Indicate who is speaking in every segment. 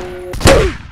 Speaker 1: Dev.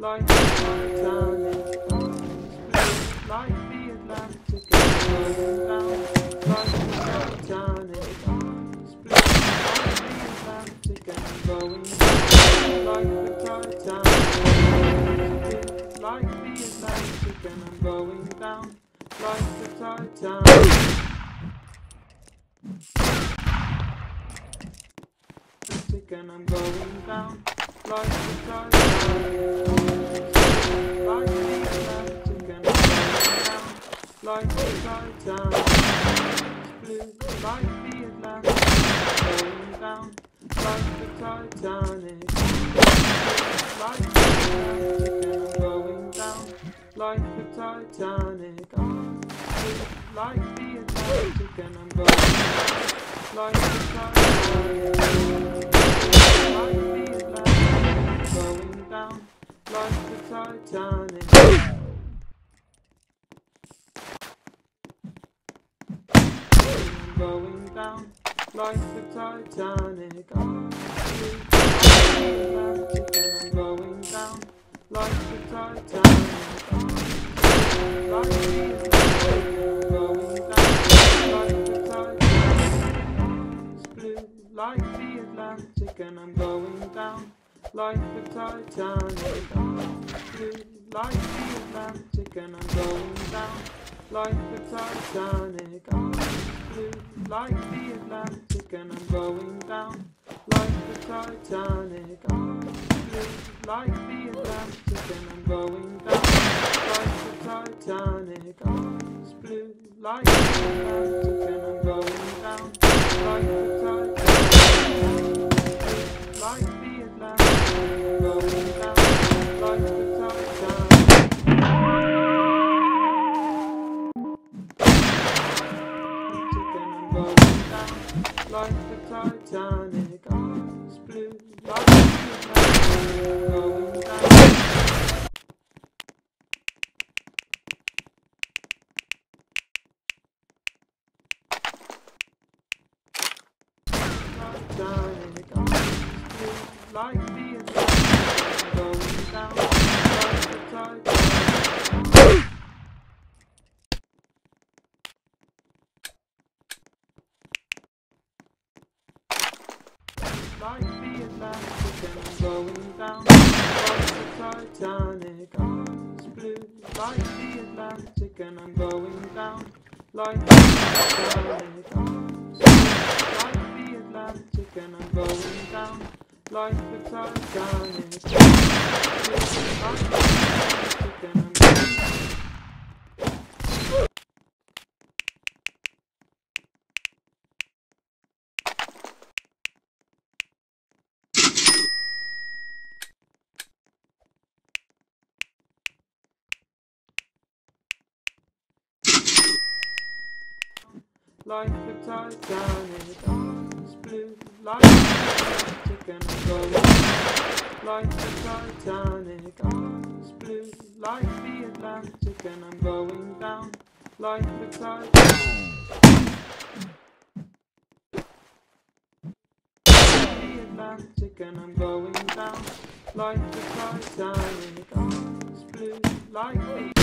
Speaker 2: Like like the going down like the Titanic. Like the going down like the Titanic. Like the Titanic. Going down like the Titanic. I'm blue like the Atlantic and I'm going down like the Titanic. I'm going down like the Titanic. Blue like the Atlantic and I'm going down like the Titanic. I'm blue like the Atlantic and I'm going down like the Titanic. I'm blue like the Atlantic and I'm going down like the Titanic. I'm blue like the Atlantic and I'm going down like the Titanic. I'm blue like the Atlantic and I'm going down like like the Titanic. I'm blue like the Atlantic and and I'm going down like the Titanic. Like the Atlantic and I'm going down like the Titanic. Blue like the Atlantic and I'm going like the Titanic. I'm blue like the Atlantic and I'm going down like the Titanic. I'm blue like the Atlantic and I'm going down like the Titanic. The Atlantic and I'm going down like the Titanic. I'm blue like the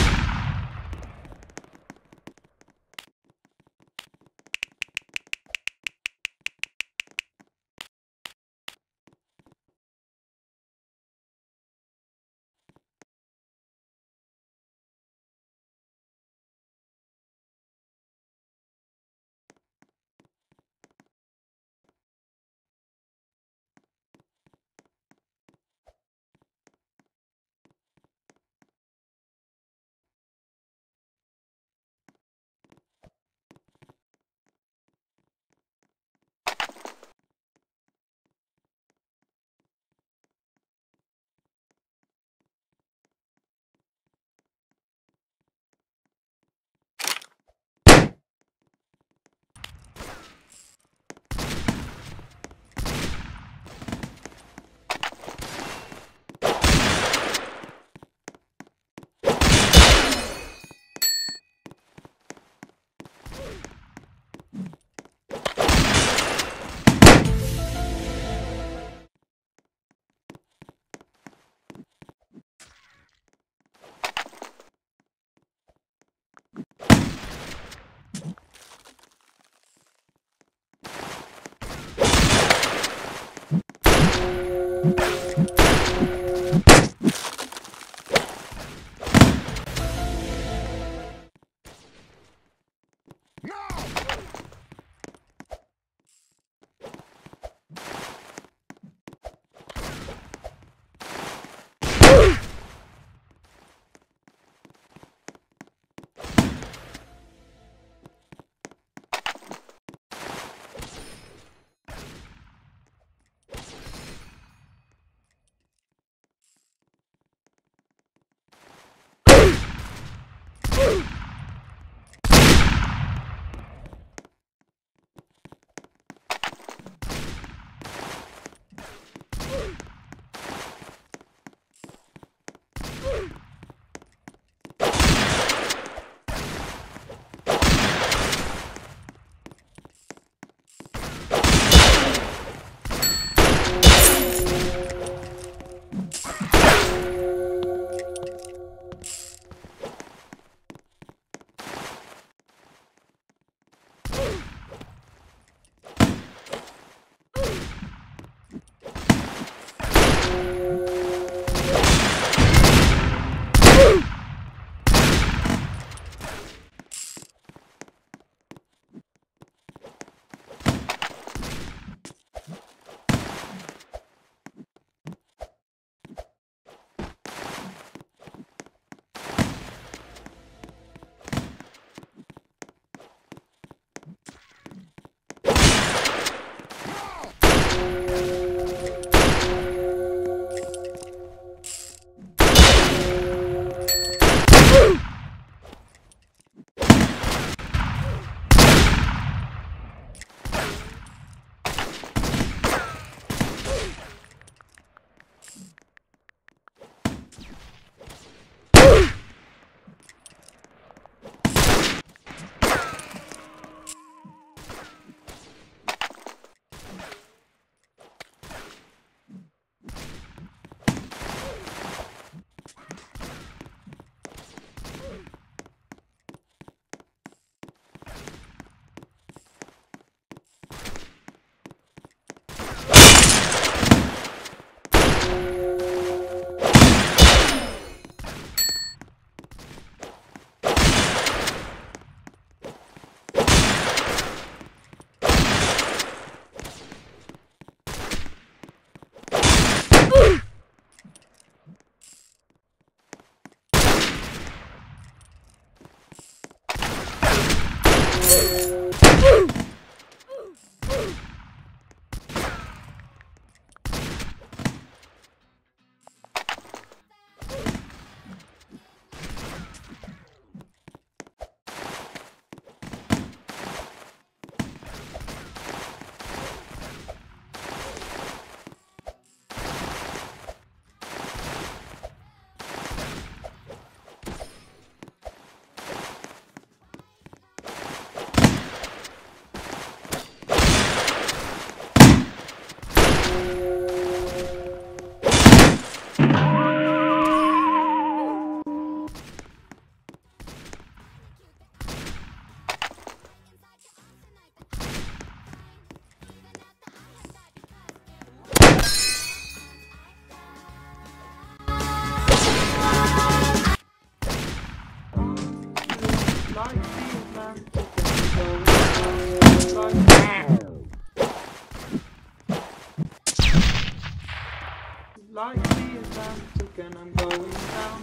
Speaker 2: Like the Atlantic, and I'm going down.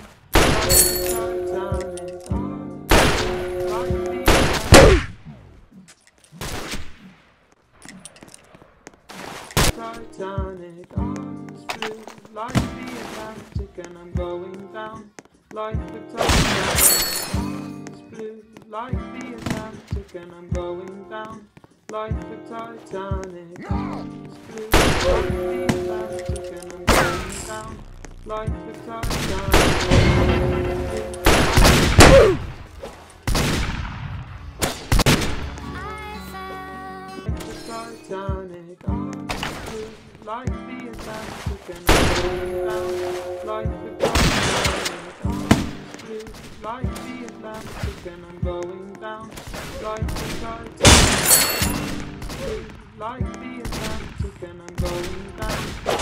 Speaker 2: Titanic arms blue, like the Atlantic, and I'm going down. Like the Titanic arms blue, like the Atlantic, and I'm going down. Like the Titanic arms blue, like the Atlantic like the sunshine. Like the Atlantic like the Atlantic and I'm going down, like the Titanic, like the Atlantic and I'm going down.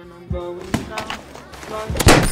Speaker 2: I'm going down. Like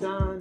Speaker 2: done.